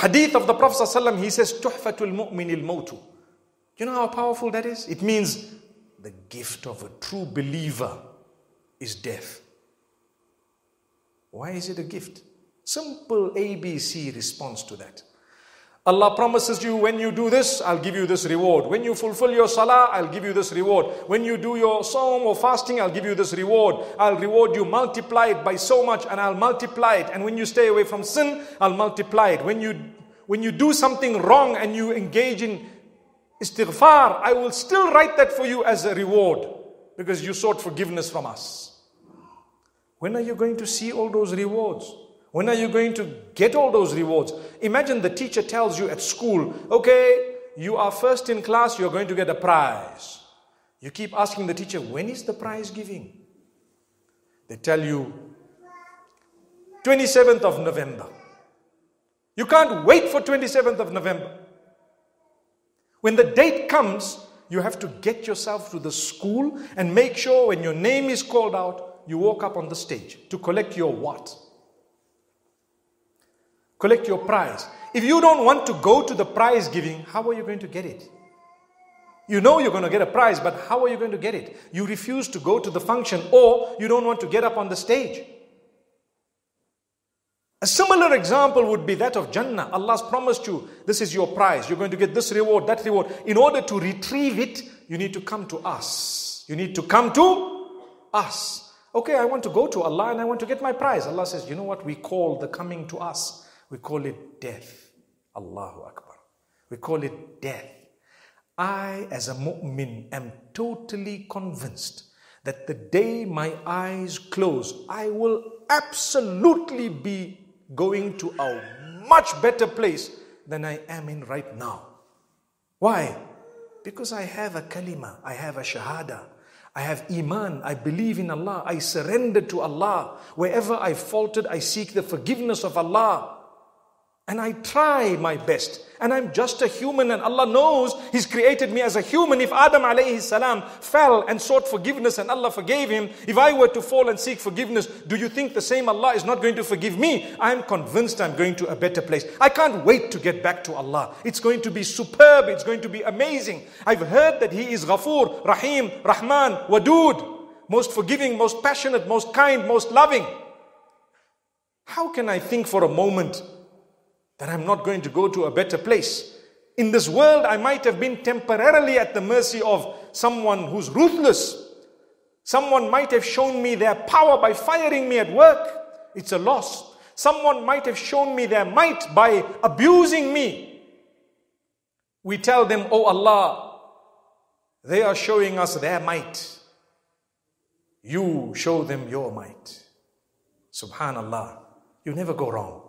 Hadith of the Prophet ﷺ, he says, Tuhfatul mu'minil mawtu. You know how powerful that is? It means the gift of a true believer is death. Why is it a gift? Simple ABC response to that. Allah promises you when you do this, I'll give you this reward. When you fulfill your salah, I'll give you this reward. When you do your sawm or fasting, I'll give you this reward. I'll reward you, multiply it by so much, and I'll multiply it. And when you stay away from sin, I'll multiply it. When you when you do something wrong and you engage in istighfar, I will still write that for you as a reward because you sought forgiveness from us. When are you going to see all those rewards? When are you going to get all those rewards? Imagine the teacher tells you at school, okay, you are first in class, you're going to get a prize. You keep asking the teacher, when is the prize giving? They tell you, 27th of November. You can't wait for 27th of November. When the date comes, you have to get yourself to the school and make sure when your name is called out, you walk up on the stage to collect your what? Collect your prize. If you don't want to go to the prize giving, how are you going to get it? You know you're going to get a prize, but how are you going to get it? You refuse to go to the function or you don't want to get up on the stage. A similar example would be that of Jannah. Allah's promised you, this is your prize. You're going to get this reward, that reward. In order to retrieve it, you need to come to us. You need to come to us. Okay, I want to go to Allah and I want to get my prize. Allah says, you know what we call the coming to us? We call it death. Allahu Akbar. We call it death. I, as a mu'min, am totally convinced that the day my eyes close, I will absolutely be going to a much better place than I am in right now. Why? Because I have a kalima, I have a shahada, I have iman, I believe in Allah, I surrender to Allah. Wherever I faltered, I seek the forgiveness of Allah. And I try my best. And I'm just a human and Allah knows He's created me as a human. If Adam alayhi salam fell and sought forgiveness and Allah forgave him, if I were to fall and seek forgiveness, do you think the same Allah is not going to forgive me? I'm convinced I'm going to a better place. I can't wait to get back to Allah. It's going to be superb. It's going to be amazing. I've heard that He is Ghafoor, Rahim, Rahman, Wadud, most forgiving, most passionate, most kind, most loving. How can I think for a moment that I'm not going to go to a better place. In this world, I might have been temporarily at the mercy of someone who's ruthless. Someone might have shown me their power by firing me at work. It's a loss. Someone might have shown me their might by abusing me. We tell them, Oh Allah, they are showing us their might. You show them your might. Subhanallah. You never go wrong.